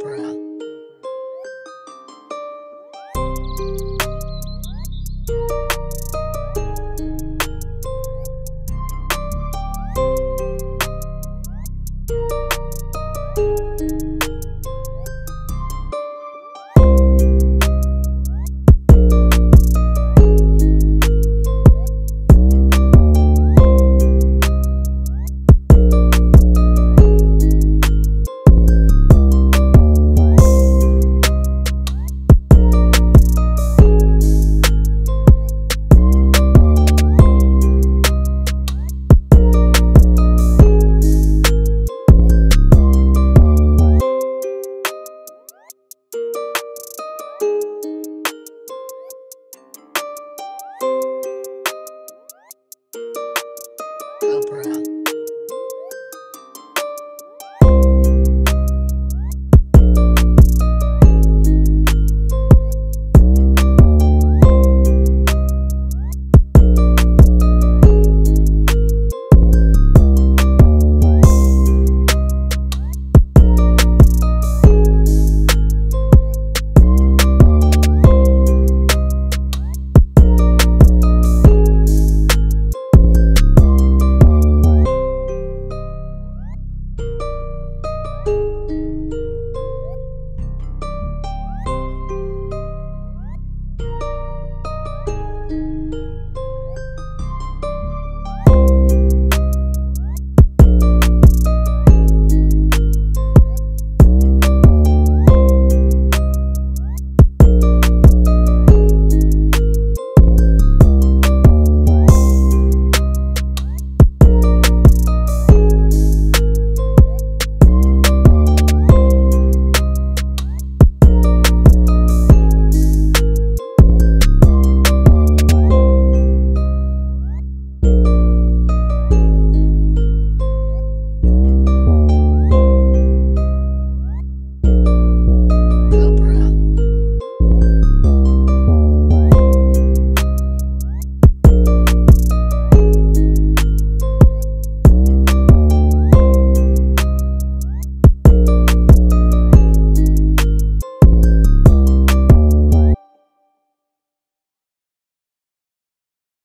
Cobra. Oprah.